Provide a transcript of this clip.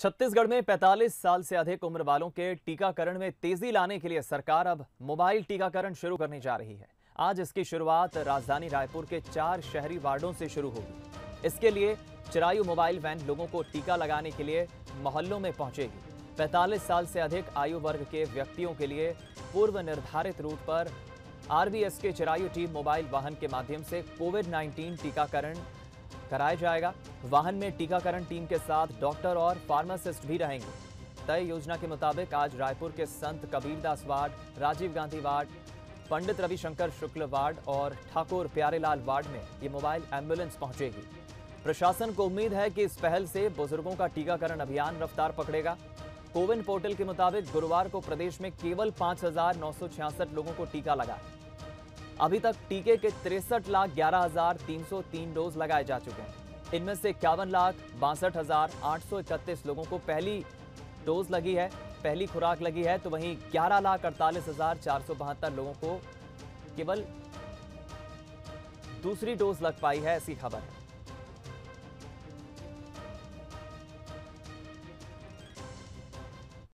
छत्तीसगढ़ में 45 साल से अधिक उम्र वालों के टीकाकरण में तेज़ी लाने के लिए सरकार अब मोबाइल टीकाकरण शुरू करने जा रही है। आज इसकी शुरुआत राजधानी रायपुर के चार शहरी वार्डों से शुरू होगी। इसके लिए चिरायु मोबाइल वैन लोगों को टीका लगाने के लिए मोहल्लों में पहुंचेगी। 45 साल से अधिक आयु वर्ग के व्यक्तियों के लिए पूर्व निर्धारित रूट पर आरबीएस के चिरायु टीम मोबाइल वाहन के माध्यम से कोविड 19 टीकाकरण कराया जाएगा। वाहन में टीकाकरण टीम के साथ डॉक्टर और फार्मासिस्ट भी रहेंगे। तय योजना के मुताबिक आज रायपुर के Sant Kabirdas ward, Rajiv Gandhi ward, Pandit Ravishankar Shukla ward और ठाकुर प्यारेलाल वार्ड में ये मोबाइल एंबुलेंस पहुंचेगी। प्रशासन को उम्मीद है कि इस पहल से बुज़ुर्गों का टीकाकरण अभियान रफ्तार पकड़ेगा। कोविन पोर्टल के मुताबिक गुरुवार को प्रदेश में केवल पाँच लोगों को टीका लगा। अभी तक टीके के तिरसठ लाख ग्यारह हज़ार तीन सौ तीन डोज लगाए जा चुके हैं। इनमें से इक्यावन लाख बासठ हज़ार आठ सौ इकतीस लोगों को पहली डोज लगी है, पहली खुराक लगी है तो वहीं ग्यारह लाख अड़तालीस हज़ार चार सौ बहत्तर लोगों को केवल दूसरी डोज लग पाई है, ऐसी खबर है।